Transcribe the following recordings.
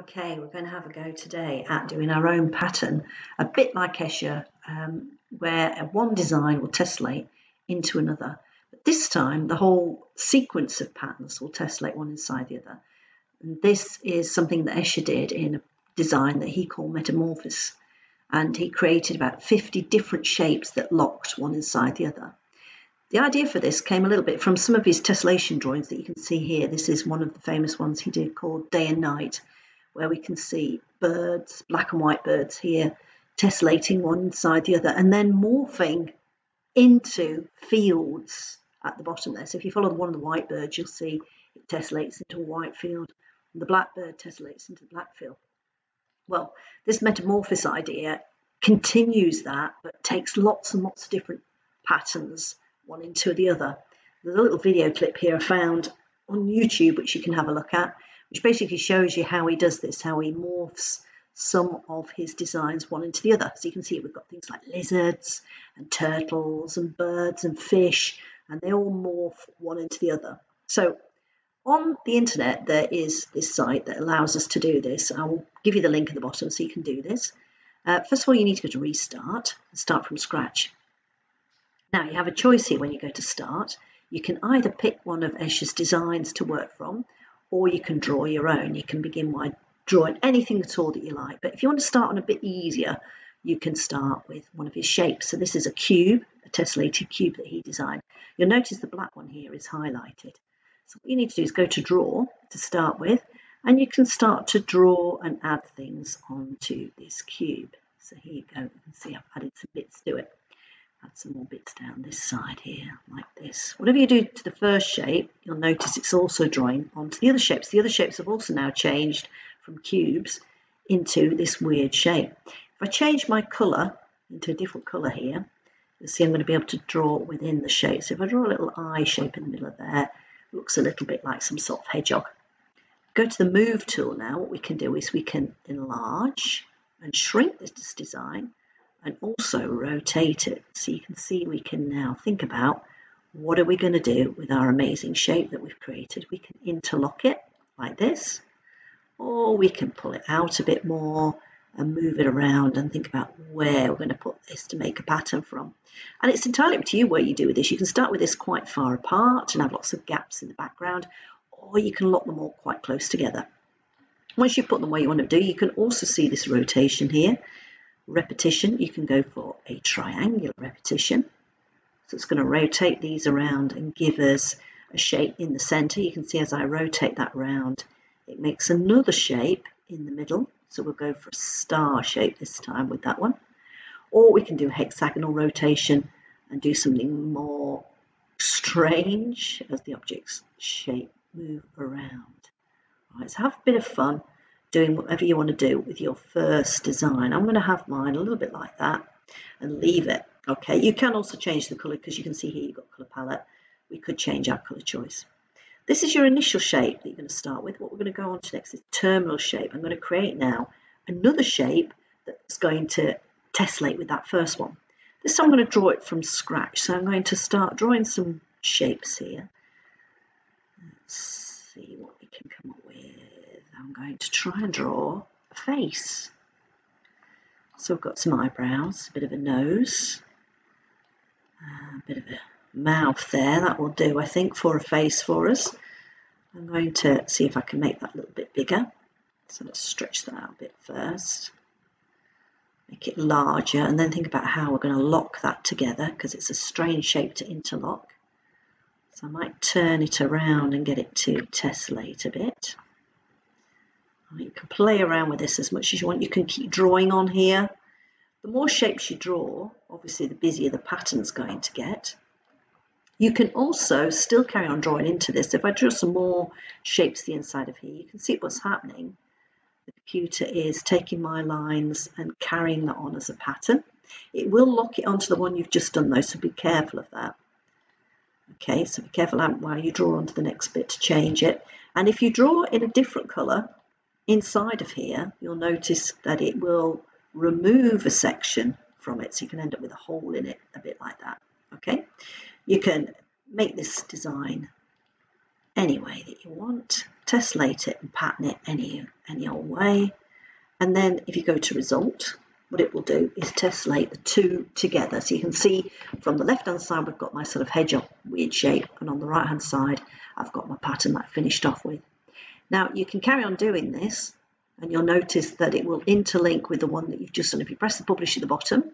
Okay, we're going to have a go today at doing our own pattern, a bit like Escher, um, where one design will tessellate into another. But this time, the whole sequence of patterns will tessellate one inside the other. And this is something that Escher did in a design that he called Metamorphosis. And he created about 50 different shapes that locked one inside the other. The idea for this came a little bit from some of his tessellation drawings that you can see here. This is one of the famous ones he did called Day and Night where we can see birds, black and white birds here, tessellating one inside the other and then morphing into fields at the bottom there. So if you follow one of the white birds, you'll see it tessellates into a white field and the black bird tessellates into the black field. Well, this metamorphosis idea continues that, but takes lots and lots of different patterns, one into the other. There's a little video clip here I found on YouTube, which you can have a look at which basically shows you how he does this, how he morphs some of his designs one into the other. So you can see we've got things like lizards and turtles and birds and fish, and they all morph one into the other. So on the internet, there is this site that allows us to do this. I will give you the link at the bottom so you can do this. Uh, first of all, you need to go to restart and start from scratch. Now you have a choice here when you go to start. You can either pick one of Escher's designs to work from, or you can draw your own. You can begin by drawing anything at all that you like. But if you want to start on a bit easier, you can start with one of his shapes. So this is a cube, a tessellated cube that he designed. You'll notice the black one here is highlighted. So what you need to do is go to draw to start with, and you can start to draw and add things onto this cube. So here you go, you can see I've added some bits to it add some more bits down this side here like this whatever you do to the first shape you'll notice it's also drawing onto the other shapes. The other shapes have also now changed from cubes into this weird shape. If I change my color into a different color here you'll see I'm going to be able to draw within the shape. So if I draw a little eye shape in the middle of there it looks a little bit like some sort of hedgehog. Go to the move tool now. What we can do is we can enlarge and shrink this design and also rotate it. So you can see we can now think about what are we going to do with our amazing shape that we've created. We can interlock it like this, or we can pull it out a bit more and move it around and think about where we're going to put this to make a pattern from. And it's entirely up to you where you do with this. You can start with this quite far apart and have lots of gaps in the background, or you can lock them all quite close together. Once you put them where you want to do, you can also see this rotation here repetition, you can go for a triangular repetition. So it's going to rotate these around and give us a shape in the center. You can see as I rotate that round, it makes another shape in the middle. So we'll go for a star shape this time with that one. Or we can do hexagonal rotation and do something more strange as the object's shape move around. So have a bit of fun doing whatever you want to do with your first design. I'm going to have mine a little bit like that and leave it. Okay, you can also change the colour because you can see here you've got colour palette. We could change our colour choice. This is your initial shape that you're going to start with. What we're going to go on to next is terminal shape. I'm going to create now another shape that's going to tessellate with that first one. This time I'm going to draw it from scratch. So I'm going to start drawing some shapes here. Let's see what we can come up I'm going to try and draw a face. So I've got some eyebrows, a bit of a nose, a bit of a mouth there. That will do, I think, for a face for us. I'm going to see if I can make that a little bit bigger. So let's stretch that out a bit first. Make it larger and then think about how we're going to lock that together because it's a strange shape to interlock. So I might turn it around and get it to tessellate a bit. You can play around with this as much as you want. You can keep drawing on here. The more shapes you draw, obviously the busier the pattern's going to get. You can also still carry on drawing into this. If I draw some more shapes the inside of here, you can see what's happening. The computer is taking my lines and carrying that on as a pattern. It will lock it onto the one you've just done though, so be careful of that. Okay, so be careful while you draw onto the next bit to change it. And if you draw in a different colour, Inside of here, you'll notice that it will remove a section from it, so you can end up with a hole in it, a bit like that, okay? You can make this design any way that you want, tessellate it and pattern it any, any old way. And then if you go to result, what it will do is tessellate the two together. So you can see from the left hand side, we've got my sort of hedgehog weird shape, and on the right hand side, I've got my pattern that I finished off with. Now you can carry on doing this, and you'll notice that it will interlink with the one that you've just done. If you press the publish at the bottom,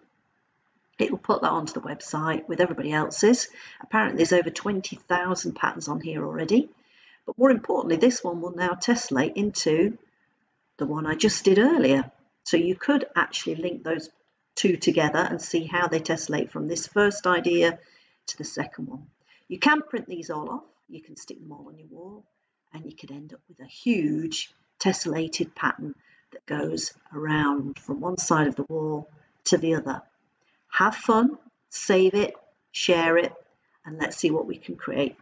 it will put that onto the website with everybody else's. Apparently there's over 20,000 patterns on here already. But more importantly, this one will now tessellate into the one I just did earlier. So you could actually link those two together and see how they tessellate from this first idea to the second one. You can print these all off, you can stick them all on your wall, and you could end up with a huge tessellated pattern that goes around from one side of the wall to the other. Have fun, save it, share it, and let's see what we can create.